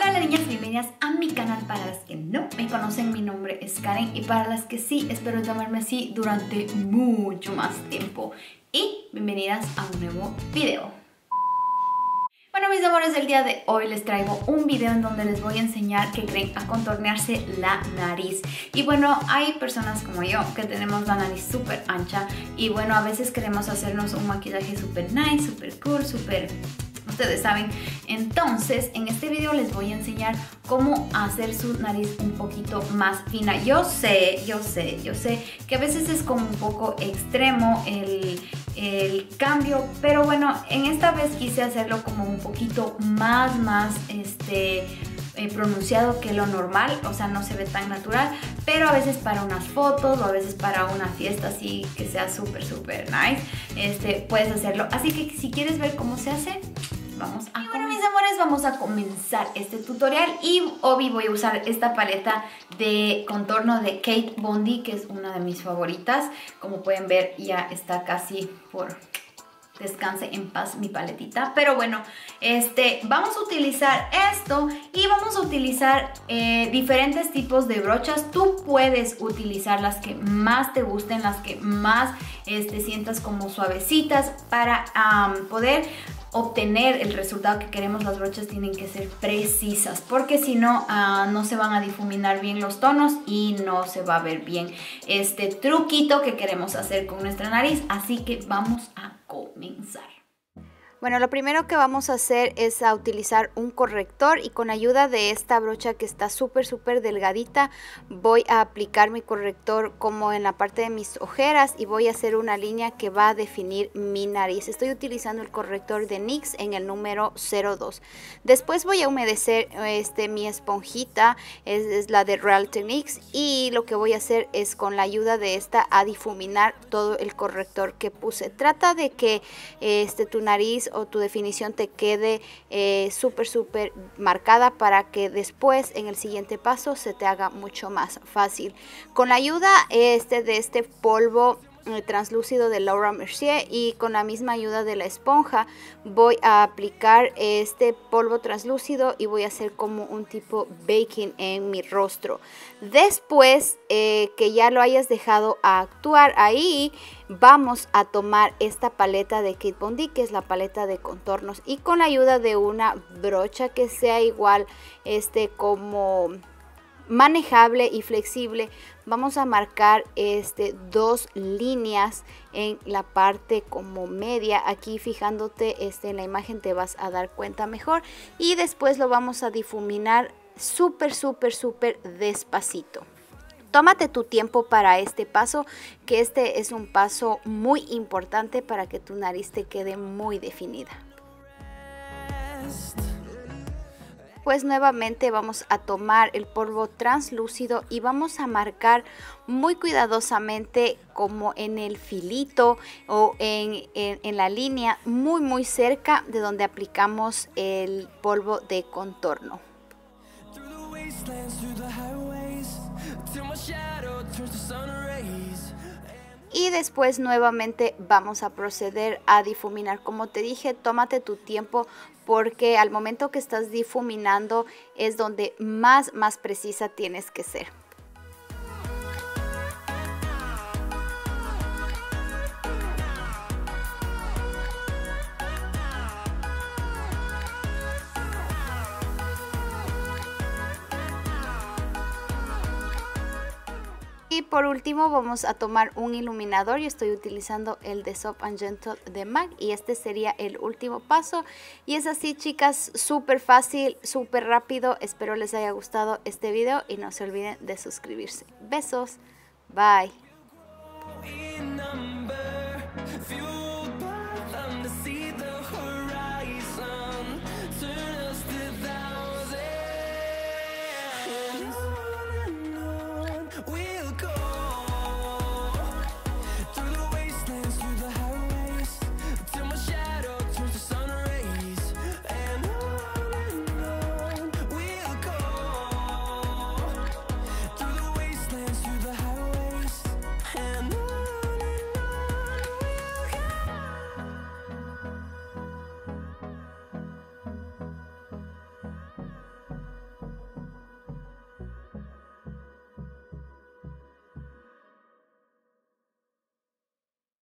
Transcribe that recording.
Hola niñas, bienvenidas a mi canal. Para las que no me conocen, mi nombre es Karen y para las que sí, espero llamarme así durante mucho más tiempo. Y bienvenidas a un nuevo video. Bueno mis amores, el día de hoy les traigo un video en donde les voy a enseñar que creen a contornearse la nariz. Y bueno, hay personas como yo que tenemos la nariz súper ancha y bueno, a veces queremos hacernos un maquillaje súper nice, súper cool, súper ustedes saben. Entonces, en este video les voy a enseñar cómo hacer su nariz un poquito más fina. Yo sé, yo sé, yo sé que a veces es como un poco extremo el, el cambio, pero bueno, en esta vez quise hacerlo como un poquito más, más, este eh, pronunciado que lo normal, o sea, no se ve tan natural, pero a veces para unas fotos o a veces para una fiesta así que sea súper, súper nice, este, puedes hacerlo. Así que si quieres ver cómo se hace, vamos a y bueno mis amores vamos a comenzar este tutorial y obvio voy a usar esta paleta de contorno de Kate Bondi que es una de mis favoritas como pueden ver ya está casi por descanse en paz mi paletita. Pero bueno, este, vamos a utilizar esto y vamos a utilizar eh, diferentes tipos de brochas. Tú puedes utilizar las que más te gusten, las que más este, sientas como suavecitas para poder obtener el resultado que queremos, las brochas tienen que ser precisas, porque si no, ah, no se van a difuminar bien los tonos y no se va a ver bien este truquito que queremos hacer con nuestra nariz. Así que vamos a comenzar. Bueno, lo primero que vamos a hacer es a utilizar un corrector y con ayuda de esta brocha que está súper súper delgadita voy a aplicar mi corrector como en la parte de mis ojeras y voy a hacer una línea que va a definir mi nariz. Estoy utilizando el corrector de NYX en el número 02. Después voy a humedecer este, mi esponjita, es, la de Real Techniques y lo que voy a hacer es con la ayuda de esta a difuminar todo el corrector que puse. Trata de que este, tu nariz o tu definición te quede eh, súper, súper marcada para que después en el siguiente paso se te haga mucho más fácil. Con la ayuda este, de este polvo translúcido de Laura Mercier y con la misma ayuda de la esponja voy a aplicar este polvo translúcido y voy a hacer como un tipo baking en mi rostro. Después eh, que ya lo hayas dejado a actuar ahí, vamos a tomar esta paleta de Kate Von que es la paleta de contornos y con la ayuda de una brocha que sea igual este como manejable y flexible vamos a marcar este dos líneas en la parte como media aquí fijándote este en la imagen te vas a dar cuenta mejor y después lo vamos a difuminar súper súper súper despacito Tómate tu tiempo para este paso, que este es un paso muy importante para que tu nariz te quede muy definida. Pues nuevamente vamos a tomar el polvo translúcido y vamos a marcar muy cuidadosamente como en el filito o en, en, la línea muy muy cerca de donde aplicamos el polvo de contorno. Y después nuevamente vamos a proceder a difuminar. Como te dije, tómate tu tiempo porque al momento que estás difuminando es donde más, más precisa tienes que ser. Y por último vamos a tomar un iluminador. Yo estoy utilizando el de Soft and Gentle de MAC y este sería el último paso. Y es así chicas, súper fácil, súper rápido. Espero les haya gustado este video y no se olviden de suscribirse. Besos, bye.